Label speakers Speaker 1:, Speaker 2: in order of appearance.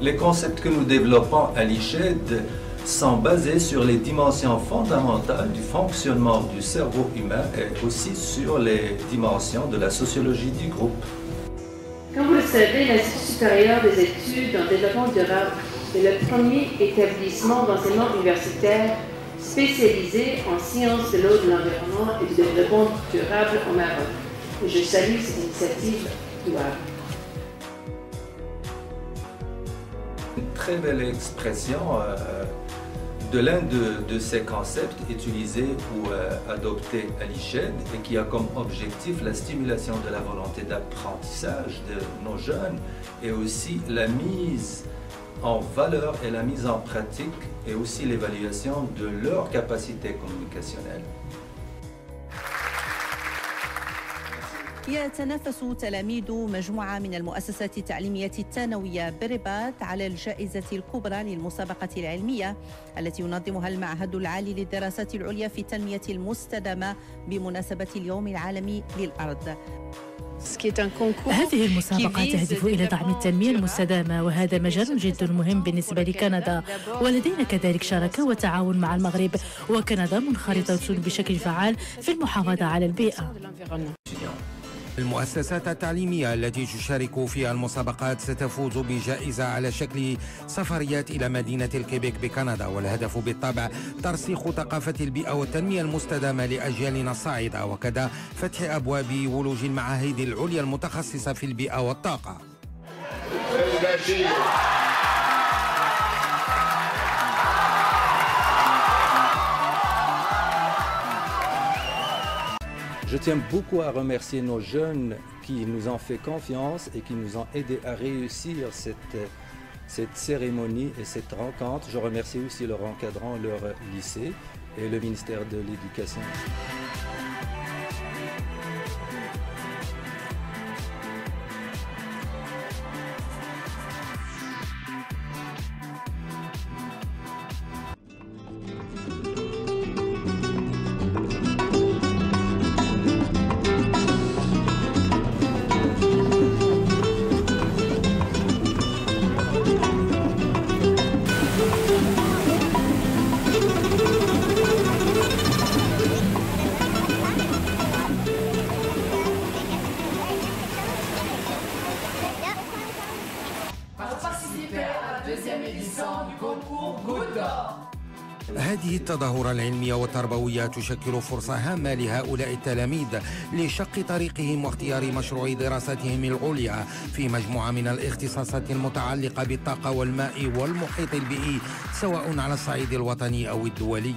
Speaker 1: Les concepts que nous développons à l'ICHED sont basés sur les dimensions fondamentales du fonctionnement du cerveau humain et aussi sur les dimensions de la sociologie du groupe.
Speaker 2: Comme vous le savez, l'Institut supérieur des études en développement durable est le premier établissement d'enseignement universitaire spécialisé en sciences de l'eau, de l'environnement et du développement durable au Maroc. Je salue cette initiative louable.
Speaker 1: Très belle expression euh, de l'un de, ces concepts utilisés ou euh, adoptés à l'ICHED et qui a comme objectif la stimulation de la volonté d'apprentissage de nos jeunes et aussi la mise en valeur et la mise en pratique et aussi l'évaluation de leur capacité communicationnelle.
Speaker 3: يتنافس تلاميذ مجموعة من المؤسسات التعليمية الثانوية برباط على الجائزة الكبرى للمسابقة العلمية التي ينظمها المعهد العالي للدراسات العليا في التنمية المستدامة بمناسبة اليوم العالمي للأرض.
Speaker 4: هذه المسابقة تهدف إلى دعم التنمية المستدامة وهذا مجال جد مهم بالنسبة لكندا. ولدينا كذلك شراكة وتعاون مع المغرب. وكندا منخرطة بشكل فعال في المحافظة على البيئة.
Speaker 5: المؤسسات التعليمية التي تشارك في المسابقات ستفوز بجائزة على شكل سفريات إلى مدينة الكيبيك بكندا والهدف بالطبع ترسيخ ثقافة البيئة والتنمية المستدامة لأجيالنا الصاعدة وكذا فتح أبواب ولوج المعاهد العليا المتخصصة في البيئة والطاقة.
Speaker 1: Je tiens beaucoup à remercier nos jeunes qui nous ont fait confiance et qui nous ont aidés à réussir cette, cette cérémonie et cette rencontre. Je remercie aussi leur encadrant, leur lycée et le ministère de l'Éducation.
Speaker 5: هذه التظاهرة العلمية والتربوية تشكل فرصة هامة لهؤلاء التلاميذ لشق طريقهم واختيار مشروع دراستهم العليا في مجموعة من الاختصاصات المتعلقة بالطاقة والماء والمحيط البيئي سواء على الصعيد الوطني أو الدولي.